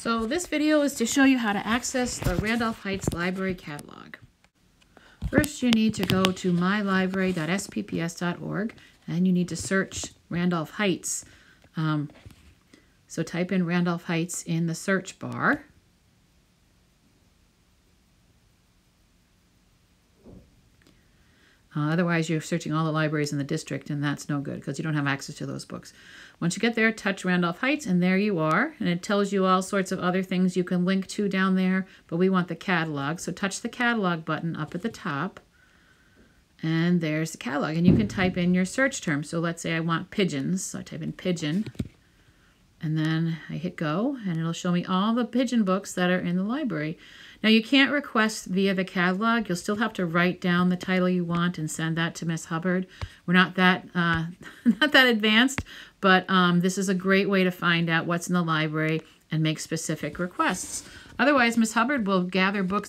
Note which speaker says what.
Speaker 1: So this video is to show you how to access the Randolph Heights Library Catalog. First, you need to go to mylibrary.spps.org and you need to search Randolph Heights. Um, so type in Randolph Heights in the search bar. Uh, otherwise, you're searching all the libraries in the district, and that's no good because you don't have access to those books. Once you get there, touch Randolph Heights, and there you are. And it tells you all sorts of other things you can link to down there, but we want the catalog. So touch the catalog button up at the top, and there's the catalog. And you can type in your search term. So let's say I want pigeons. So I type in pigeon, and then I hit go, and it'll show me all the pigeon books that are in the library. Now you can't request via the catalog. You'll still have to write down the title you want and send that to Miss Hubbard. We're not that uh, not that advanced, but um, this is a great way to find out what's in the library and make specific requests. Otherwise, Miss Hubbard will gather books